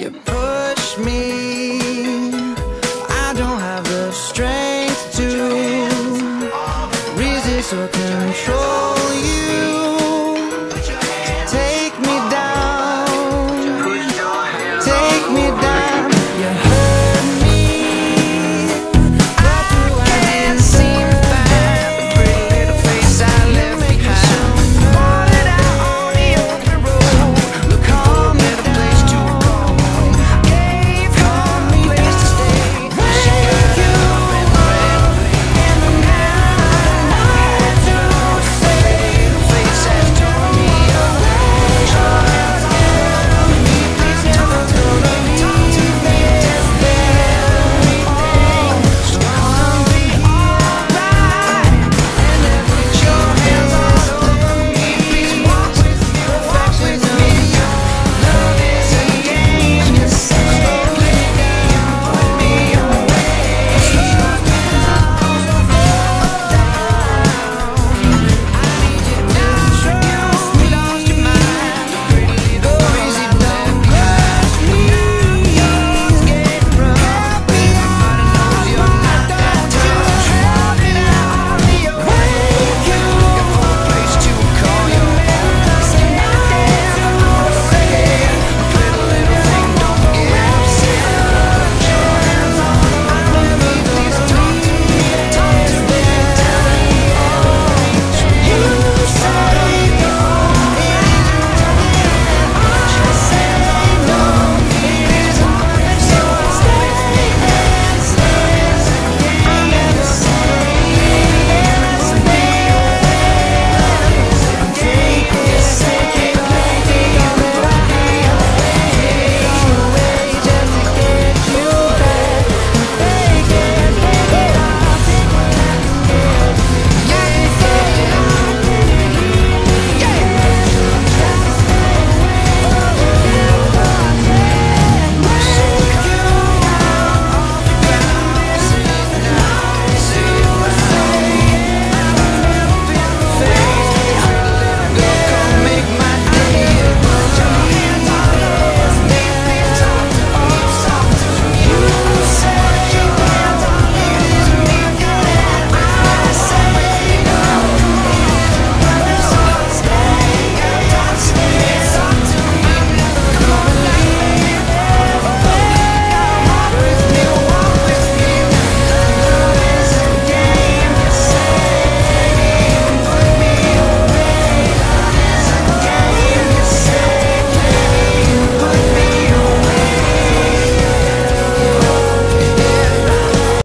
You push me